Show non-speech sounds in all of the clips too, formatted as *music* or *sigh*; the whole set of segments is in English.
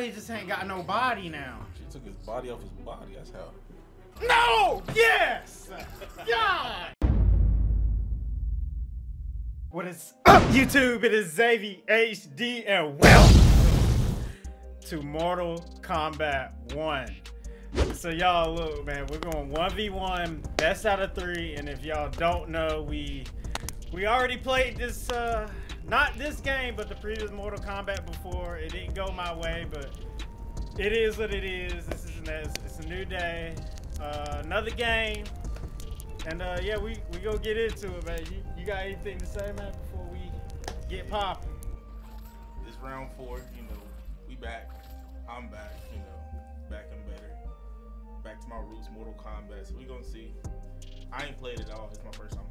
he just ain't got no body now? She took his body off his body. That's how. No! Yes! God! What is up, YouTube? It is Zayvie HD, and welcome to Mortal Kombat 1. So y'all look, man, we're going 1v1, best out of three, and if y'all don't know, we we already played this, uh, not this game, but the previous Mortal Kombat before. It didn't go my way, but it is what it is. This is it's, it's a new day, uh, another game, and uh, yeah, we we go get into it, man. You, you got anything to say, man, before we get popping? This round four, you know, we back. I'm back, you know, back and better. Back to my roots, Mortal Kombat. So we gonna see. I ain't played it all. It's my first time.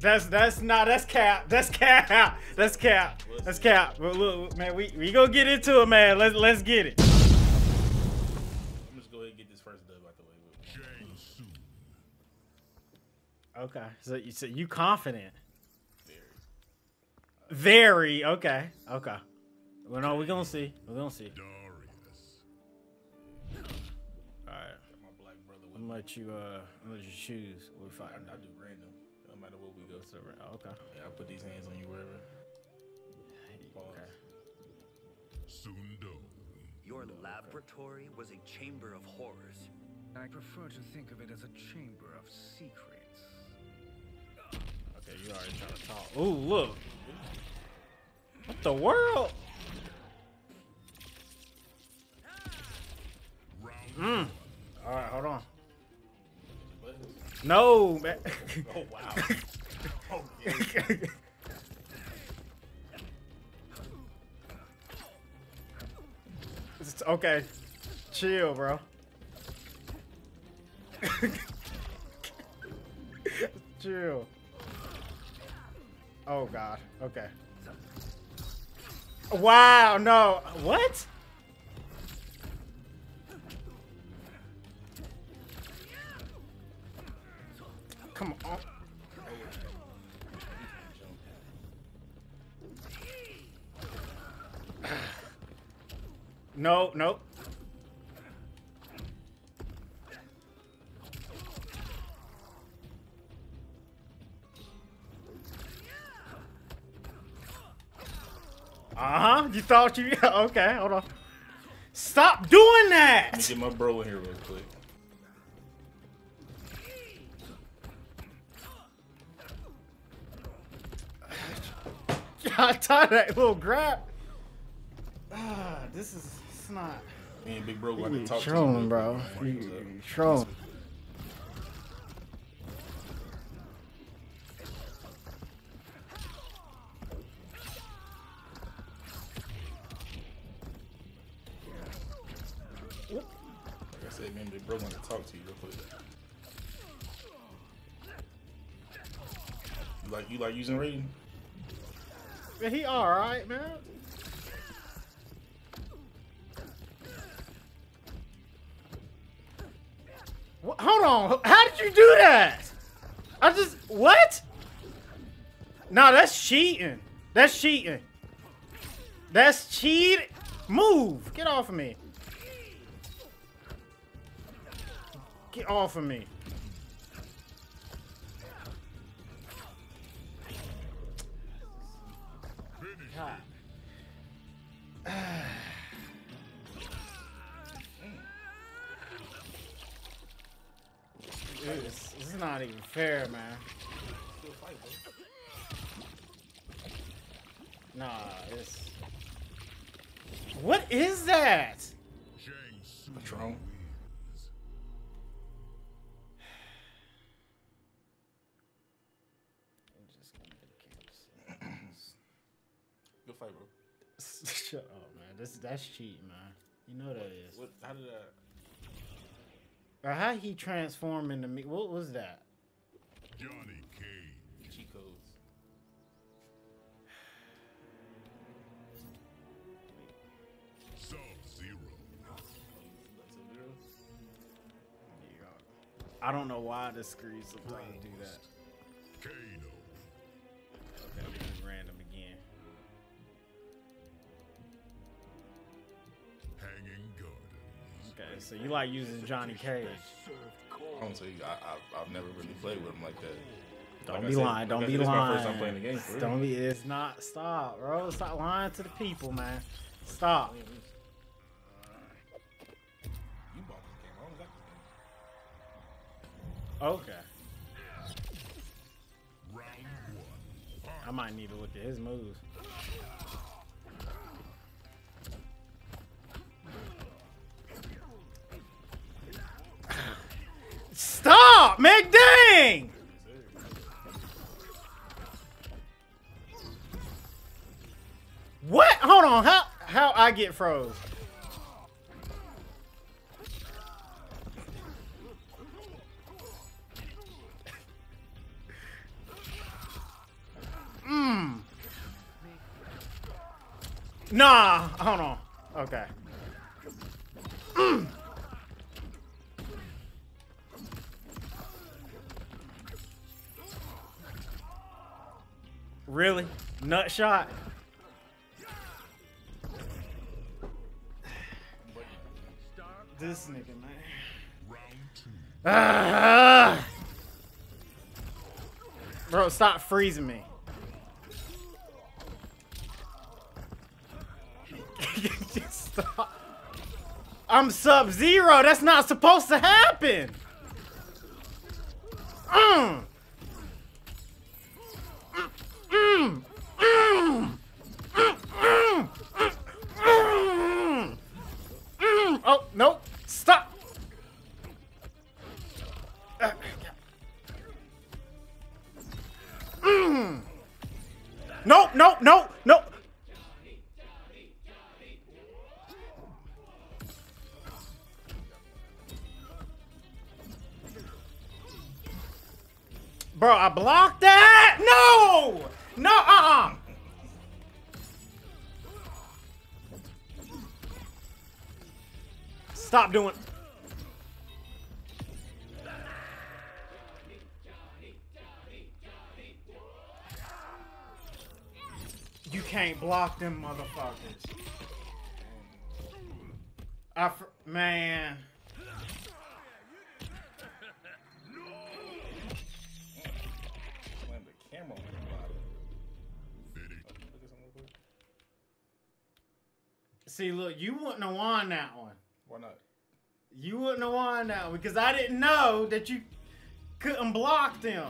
That's that's not that's cap. That's cap. That's cap. That's cap. But look, man, we we go get into it, man. Let's let's get it. I'm just go ahead and get this first dub out the way. Okay. So you so you confident? Very. Very. Okay. Okay. Well, no, we're gonna see. We're gonna see. All right. Got my black brother with I'm gonna let you uh I'm gonna let you choose. We I, fight. I do random. No matter where we go. So Okay. yeah, I put these hands on you wherever. Okay. Sundo. Your laboratory was a chamber of horrors. I prefer to think of it as a chamber of secrets. Okay. You already trying to talk. Ooh, look. What the world? Mm. All right, hold on. No, man. *laughs* oh wow. *laughs* *laughs* It's okay. Chill, bro. *laughs* Chill. Oh god. Okay. Wow, no. What? Come on. No, nope. Uh huh. You thought you. *laughs* Okay, hold on. Stop doing that! Let me get my bro in here real quick. *laughs* I tied that little grab. Ah, this is it's not. Me and Big Bro got to You talk to you. bro. What's You, up? you trolling. Like I said, me and Big Bro want to talk to you real quick. You like you like using Raiden? Yeah, he all right, man. Wha- Hold on. How did you do that? I just what? Nah, that's cheating. That's cheating. That's cheat. Move. Get off of me. Get off of me. God. *sighs* Ah. This, this not even fair, man. Nah, it's. What is that? Patron. Good fight, bro. *laughs* Shut up, man. This that's cheating, man. You know that is. What? How did that? Or how he transformed into me? What was that? Johnny Cage. Cheat codes. Sub Zero. I don't know why the screen sometimes do that. So you like using Johnny Cage. I don't say I, I I've never really played with him like that. Don't Like be said- lying. like Don't I be lying. my first time playing the game. For. Don't be. It's not. Stop, bro. Stop lying to the people, man. Stop. You bought this game. I don't got this game. Okay. Round one. I might need to look at his moves. Stop, man! Dang! What? Hold on. How how I get froze? Mmm. Nah, hold on. Okay. Mm. Nut shot? This nigga, man. Ah! Bro, stop freezing me. Just *laughs* stop. I'm sub zero. That's not supposed to happen. Mm. I blocked that? No! No, uh-uh. Stop doing... You can't block them motherfuckers. I man. See, look, you wouldn't have won that one. Why not? You wouldn't have won that one because I didn't know that you couldn't block them.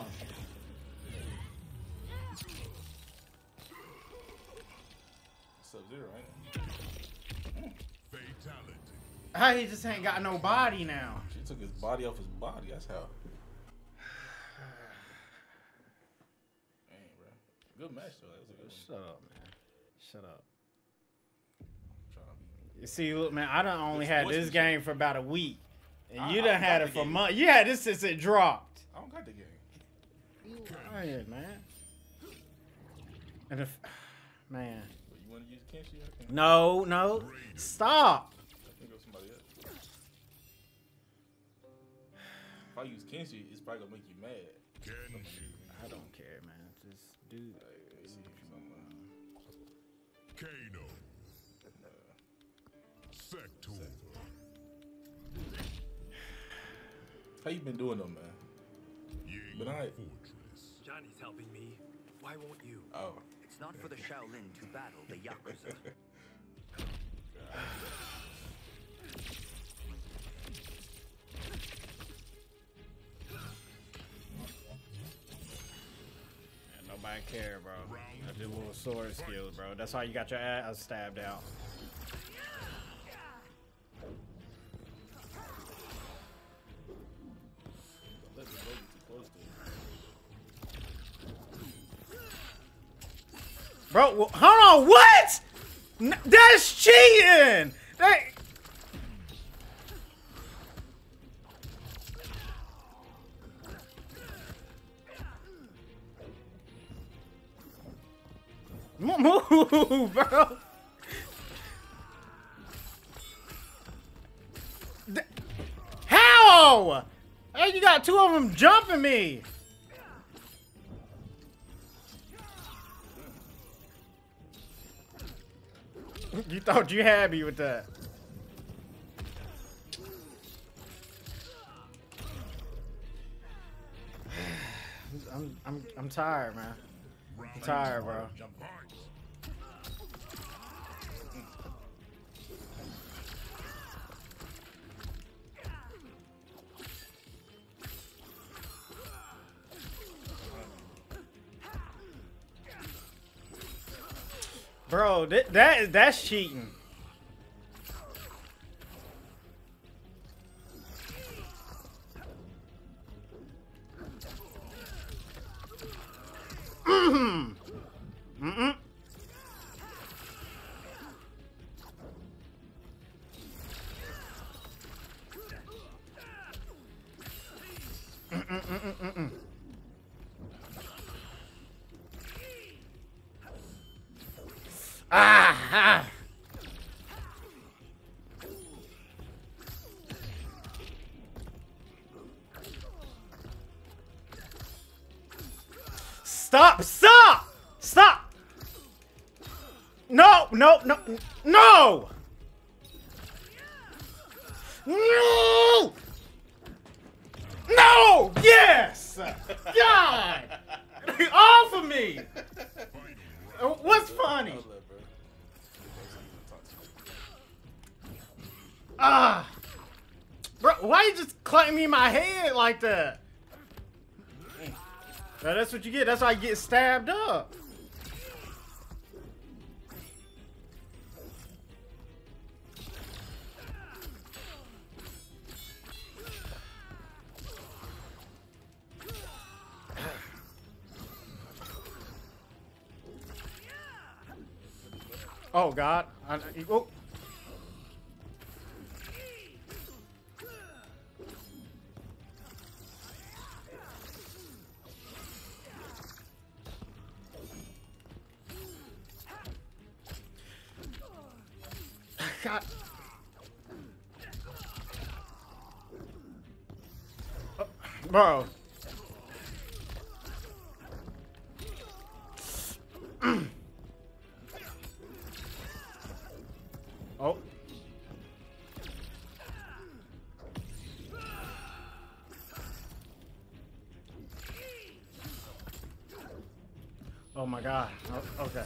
Sub Zero, ain't it? Fatality. How he just ain't got no body now. She took his body off his body. That's how. *sighs* Dang, bro. Good match though. That was a good one. Shut up, man. Shut up. Trying to be- You see, look, man, I done only It's had this sportsmanship. game for about a week. And I- you I done had it for months. You had this since it dropped. I don't got the game. Yeah, man. And if, *sighs* man. But you want to use Kenshi? I can, No, no. Stop. I can go somebody else. If I use Kenshi, it's probably gonna make you mad. Kenshi. I don't care, man. Just do Like, let me see something. Uh, Kano. How you been doing though, man? Ying But I- Fortress. Johnny's helping me. Why won't you? Oh, It's not for the Shaolin to battle the Yakuza. *laughs* Nobody care, bro. I did little sword skills, bro. That's how you got your ass stabbed out. Bro, wh- hold on, what? N- that's cheating! That- Mo- Move, *laughs* bro. How? Hey, you got two of them jumping me. you thought you had me with that. *sighs* I'm, I'm, I'm tired, man. I'm tired, bro. Bro, that that is that's cheating. Mm. Mm-mm. Mm-mm-mm-mm-mm. No! No! No! No! No! No! Yes! God! Off of me! What's funny? Ah! Bro, why you just clap me my head like that? Now, that's what you get. That's why you get stabbed up. Oh God! I, oh. God. Uh, Bro. Oh my god. Oh, okay.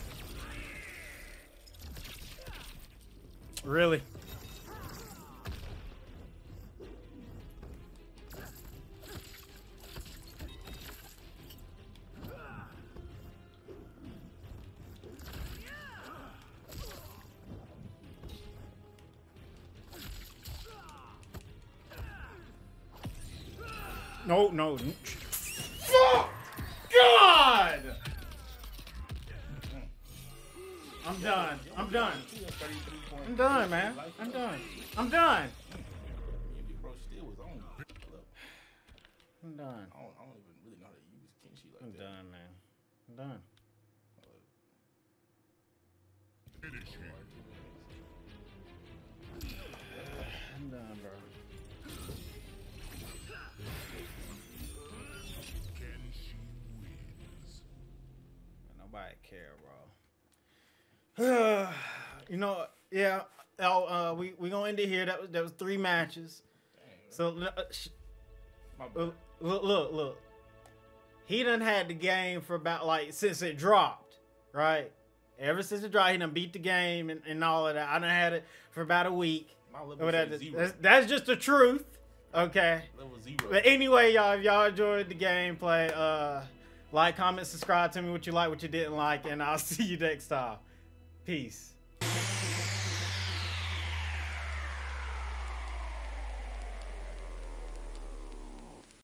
Really? No, no. Fuck! I'm done, man. I'm done. I'm done. Bro, still was on. Look, I'm done. I don't, I don't even really know how to use Kenshi like I'm that. done, man. I'm done. Finish him. I'm done, bro. Nobody care, bro. You know, yeah. Oh, uh, we we gonna end it here. That was that was three matches. So uh, sh- My uh, look, look, look. He done had the game for about like since it dropped, right? Ever since it dropped, he done beat the game and, and all of that. I done had it for about a week. My level But that- zero. that's, that's just the truth. Okay. level zero. But anyway, y'all, if y'all enjoyed the gameplay, uh, like, comment, subscribe, tell me what you like, what you didn't like, and I'll *laughs* see you next time. Peace.